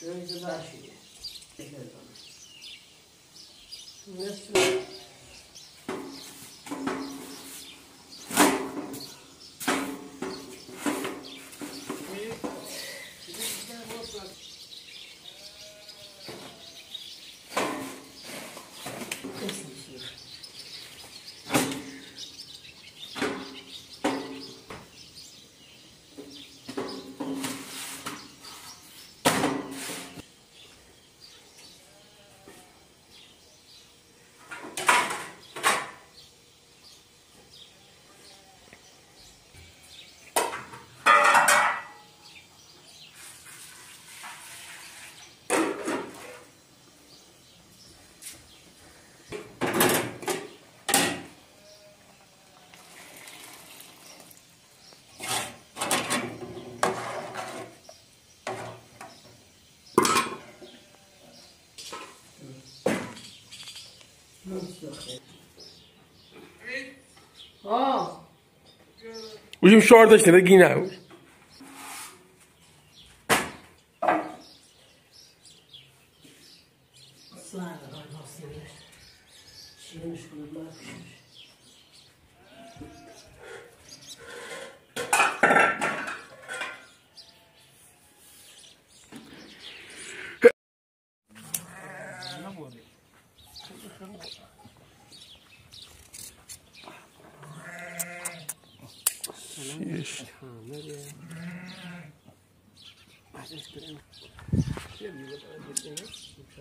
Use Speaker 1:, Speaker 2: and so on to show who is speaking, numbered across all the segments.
Speaker 1: Şöyle daha şöyle. Nasıl?
Speaker 2: وجيب الشعر ده لقيناه
Speaker 1: ısrar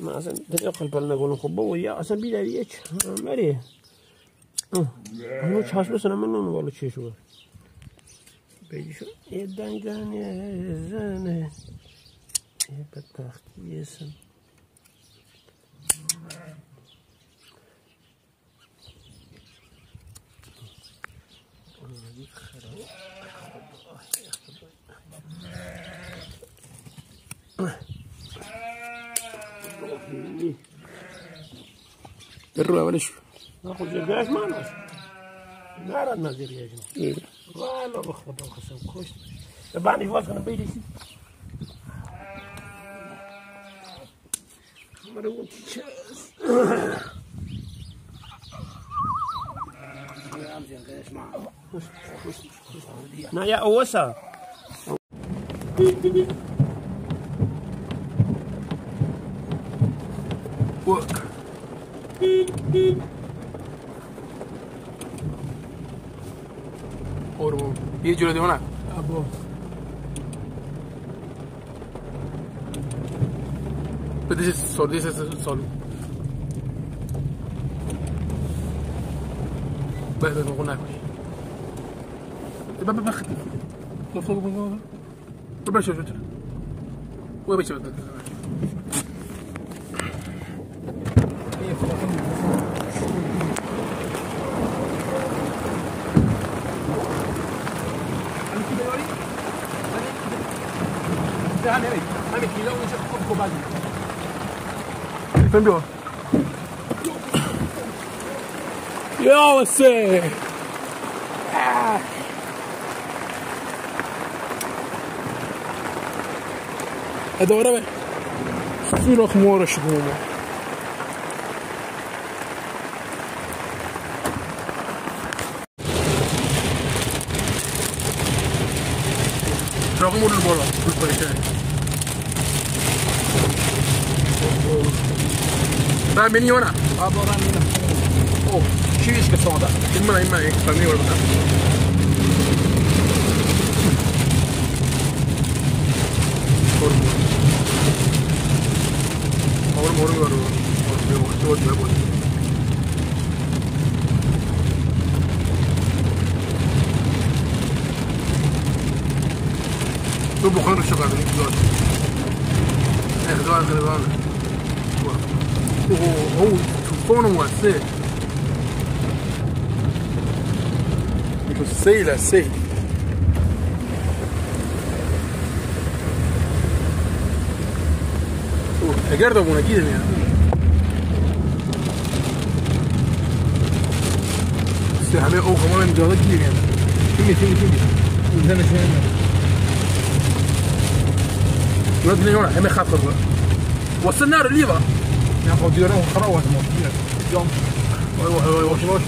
Speaker 2: ما اصلا قلب لنا نقول خب بابا يا اصلا بيلا يك مري. اما چاش بسنه من نون والله چه شو بيجي شو؟ يدنگن زنه یه بدبختی اسم الرؤى ولا شو
Speaker 1: ناخذ جرجاش ما ناس نار النظر يا جماعه
Speaker 2: إيه.
Speaker 1: والله بخبط الخصم كوش تبعني فوق انا بيدي شي مرون تشاس يا عم جرجاش معه
Speaker 2: نا يا اوسا Work. Ormo. یه جلو دیوانه
Speaker 1: ابو
Speaker 2: بدیش سردیش سالو بهده نقول نکش بابا بخت نفضل بابا بابا شو جوتر وين بيش Πάμε, πάμε κιλόγραμμα από το κομμάτι. Πέμπιο. Yo, what's it? Ah. Это время. Сырок
Speaker 1: морешь, думаю.
Speaker 2: Çok mu olur bu lan? Kurt ما مليونة ابو رانينا اوه شو يشبه الصودا اما اما يكسر ولا بتاع और मोर और और ये वो जो है वो तो बुखार शक्कर नहीं ज़ोर एक ज़ोर के बाद oh, tu Je sais, la sais. Regarda con aquí de mi استنى عليه اوه كمان جرد
Speaker 3: لي يعني تمي تمي تمي
Speaker 2: وزنا شوية رد لي
Speaker 3: هنا
Speaker 2: ما يخاف وصلنا له
Speaker 3: ليبا يعني odierem
Speaker 2: خروة اليوم وشوش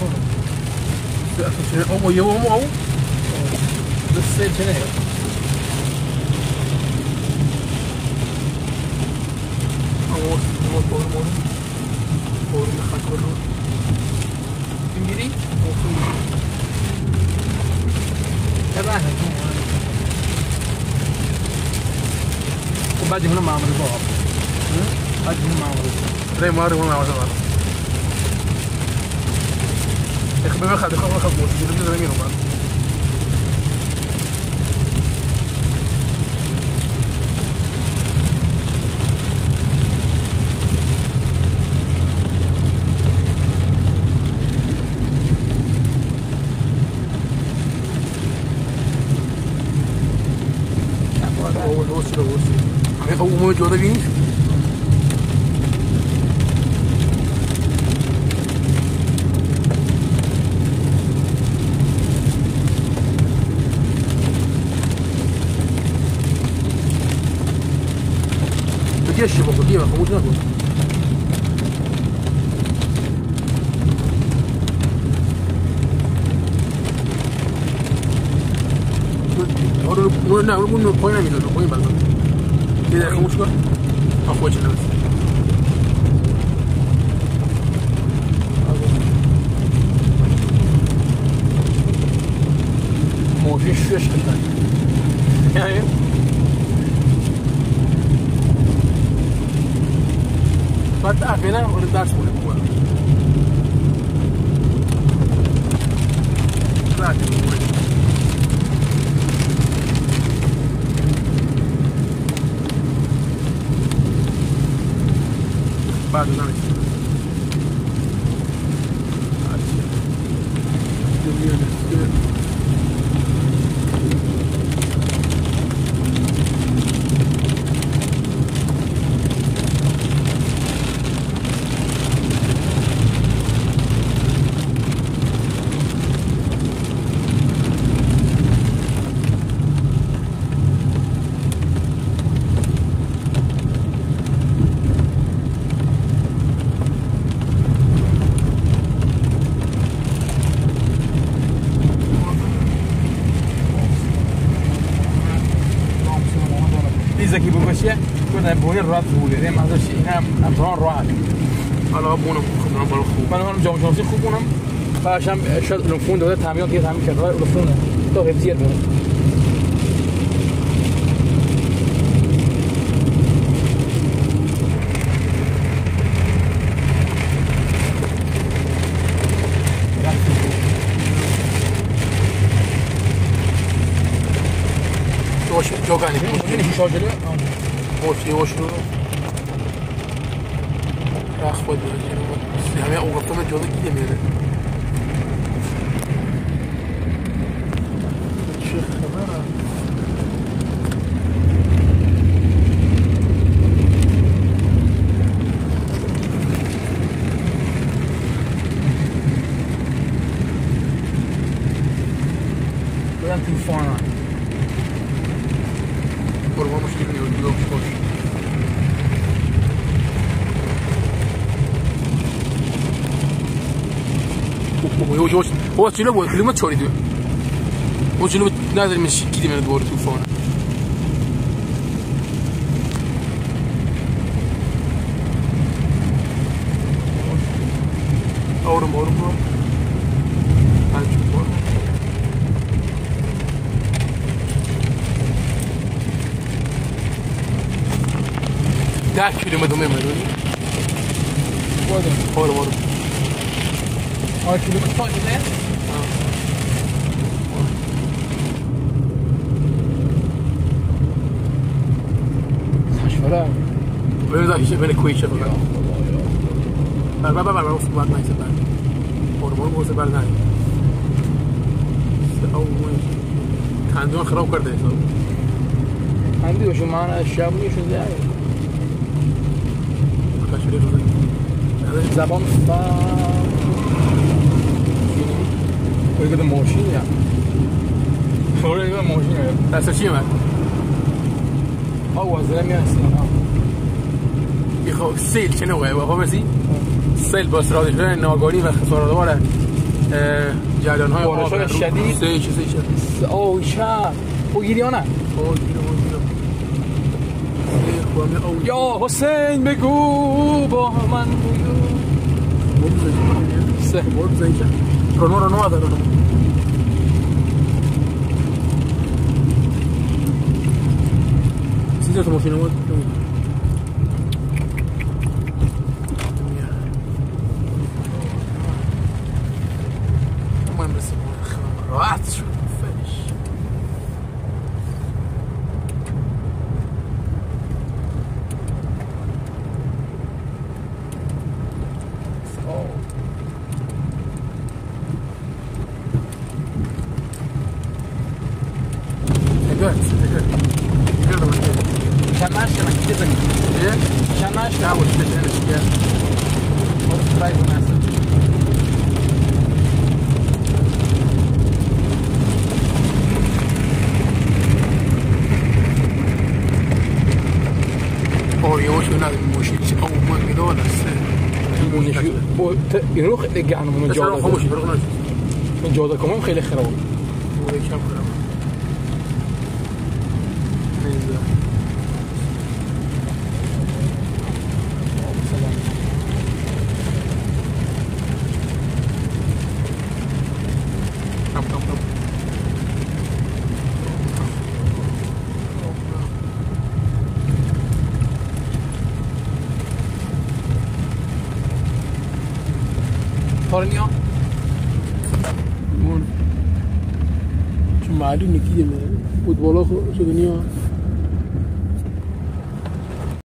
Speaker 2: هم يوم أو بس سنة
Speaker 3: إنجلي تبعها وبعدهم لما عملوا بعض بعدهم لما عملوا
Speaker 2: بعض זה מאוד רימון מהראש אבל. איך במרחב, איך במרחב, כאילו זה מין אומן. 这媳妇不地道我听说我这我那会儿我们跑远米的时一百都是这台
Speaker 3: 车他回去。
Speaker 2: 了我是学生的。加 apenas dar su
Speaker 3: زكي بوكاشيا كنا بوين رات بولي ريم هذا الشيء هنا امران راحت
Speaker 2: انا ابونا خدنا بالخو
Speaker 3: من هون جام جام خوبونم فاشم شد لفون داده تعمیرات دیگه تعمیر کرده. لفون تو
Speaker 2: وش جوغاني
Speaker 3: این شاجره
Speaker 2: وش وش راح خود همه اوقات من جوده گیره میره چه 我
Speaker 3: 我我
Speaker 2: 觉得我那么巧的对，我觉得那里面是几点的多的地方。Oğlum oğlum oğlum. Ben çok oğlum. Ne kelimedim hemen öyle. Oğlum oğlum oğlum. میمونی
Speaker 3: بودم
Speaker 2: برو برو
Speaker 3: آه کیلو کتا اینه آره
Speaker 2: ببین داشته بین کویشه بگم بر بر بر بر افت بر نایسه بر هرمون بوزه بر نای او تندون خراب کرده حساب
Speaker 3: عندي وشو معنا الشاب وشو زي
Speaker 2: کشوری رو زن
Speaker 3: زبان فا ولی کده ماشین یا ماشین
Speaker 2: دست چیه من
Speaker 3: آه وزره می هستی
Speaker 2: یه سیل چه نوعه بابا مرسی سیل با سرادش ناگانی و خسارات باره جریان های
Speaker 3: بارش‌های شدید.
Speaker 2: سه چه سه چه
Speaker 3: آه شب او گیری یا نه
Speaker 2: اوه گیره اوه گیره سه خواهمی اوه
Speaker 3: یا حسین بگو با من بگو سه
Speaker 2: مرد
Speaker 3: Tronorul
Speaker 2: nu are
Speaker 3: rău. Sentiți
Speaker 2: o mașină, mă? Nada med moshi. Oh, man, mi dola se.
Speaker 3: يروح يرجع عنه من
Speaker 2: خموش بروح ناس.
Speaker 3: من جودة كمان خيلي خراوي
Speaker 4: hali nikiye me, futbolo so genia